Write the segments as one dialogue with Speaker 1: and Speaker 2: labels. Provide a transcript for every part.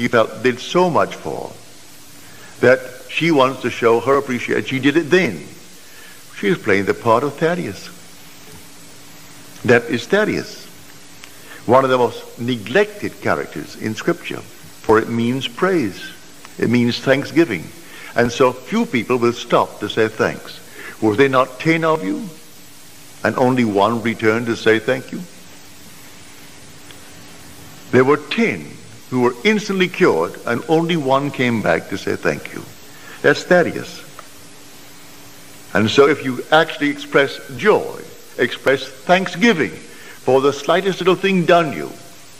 Speaker 1: she felt did so much for that she wants to show her appreciation. She did it then. She is playing the part of Thaddeus. That is Thaddeus, one of the most neglected characters in Scripture, for it means praise. It means thanksgiving. And so few people will stop to say thanks. Were there not ten of you? And only one returned to say thank you? There were ten who were instantly cured, and only one came back to say thank you. That's Thaddeus. And so if you actually express joy, express thanksgiving for the slightest little thing done you,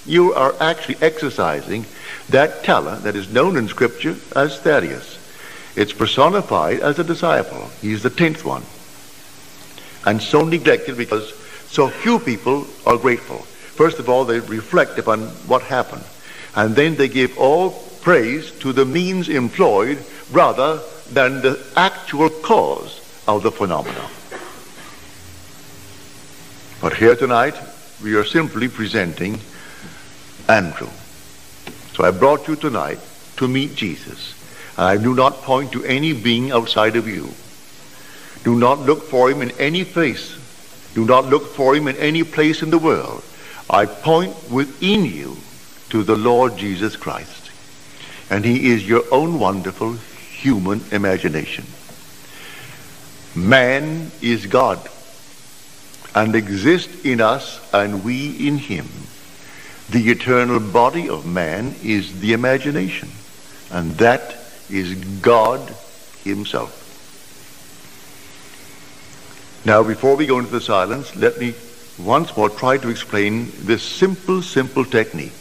Speaker 1: you are actually exercising that talent that is known in Scripture as Thaddeus. It's personified as a disciple. He's the tenth one. And so neglected because so few people are grateful. First of all, they reflect upon what happened. And then they give all praise to the means employed rather than the actual cause of the phenomenon. But here tonight, we are simply presenting Andrew. So I brought you tonight to meet Jesus. And I do not point to any being outside of you. Do not look for him in any face. Do not look for him in any place in the world. I point within you to the Lord Jesus Christ. And he is your own wonderful human imagination. Man is God and exists in us and we in him. The eternal body of man is the imagination, and that is God himself. Now, before we go into the silence, let me once more try to explain this simple, simple technique.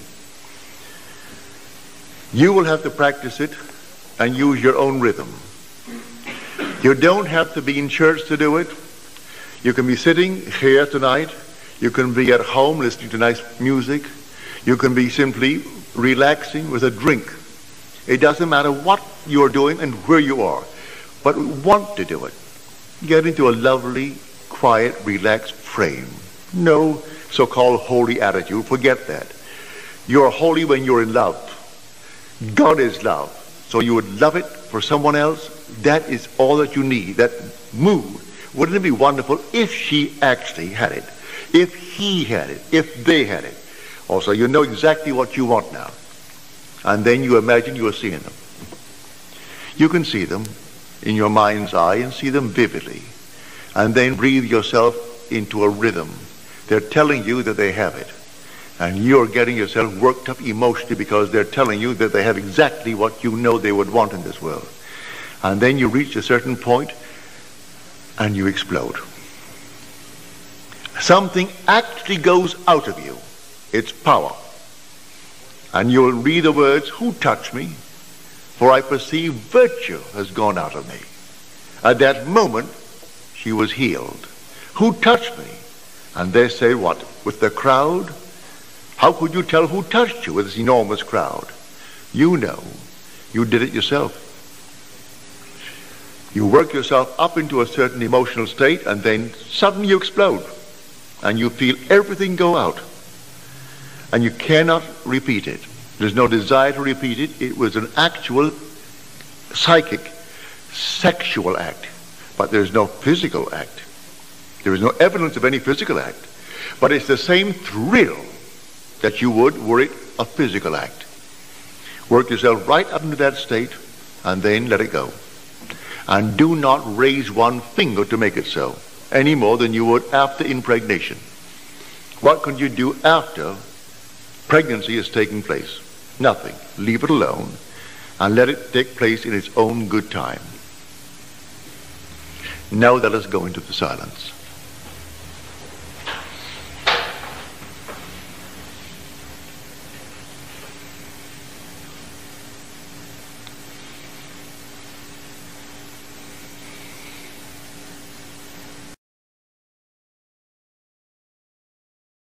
Speaker 1: You will have to practice it and use your own rhythm. You don't have to be in church to do it. You can be sitting here tonight. You can be at home listening to nice music. You can be simply relaxing with a drink. It doesn't matter what you're doing and where you are, but want to do it. Get into a lovely, quiet, relaxed frame. No so-called holy attitude. Forget that. You're holy when you're in love. God is love. So you would love it for someone else. That is all that you need. That mood wouldn't it be wonderful if she actually had it? If he had it? If they had it? Also, you know exactly what you want now. And then you imagine you are seeing them. You can see them in your mind's eye and see them vividly. And then breathe yourself into a rhythm. They're telling you that they have it. And you're getting yourself worked up emotionally because they're telling you that they have exactly what you know they would want in this world. And then you reach a certain point and you explode. Something actually goes out of you. It's power. And you'll read the words, Who touched me? For I perceive virtue has gone out of me. At that moment, she was healed. Who touched me? And they say, What? With the crowd? How could you tell who touched you with this enormous crowd? You know. You did it yourself. You work yourself up into a certain emotional state and then suddenly you explode and you feel everything go out and you cannot repeat it. There's no desire to repeat it. It was an actual psychic, sexual act, but there's no physical act. There is no evidence of any physical act, but it's the same thrill that you would were it a physical act. Work yourself right up into that state and then let it go and do not raise one finger to make it so, any more than you would after impregnation. What can you do after pregnancy is taking place? Nothing. Leave it alone and let it take place in its own good time. Now let us go into the silence.